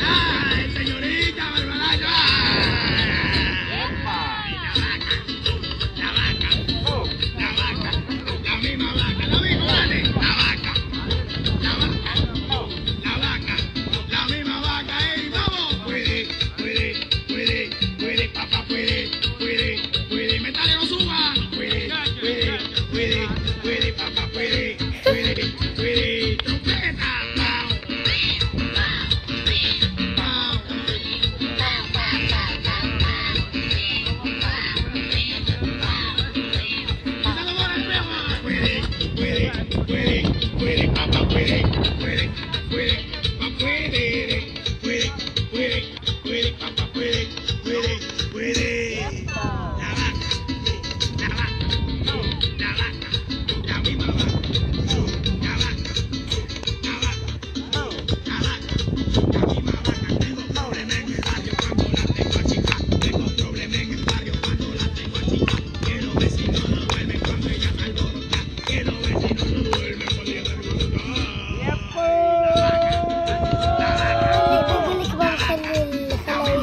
¡Ay, señorita! with it, it, papa, with it, with it. La vaca, la vaca, la vaca, la misma vaca.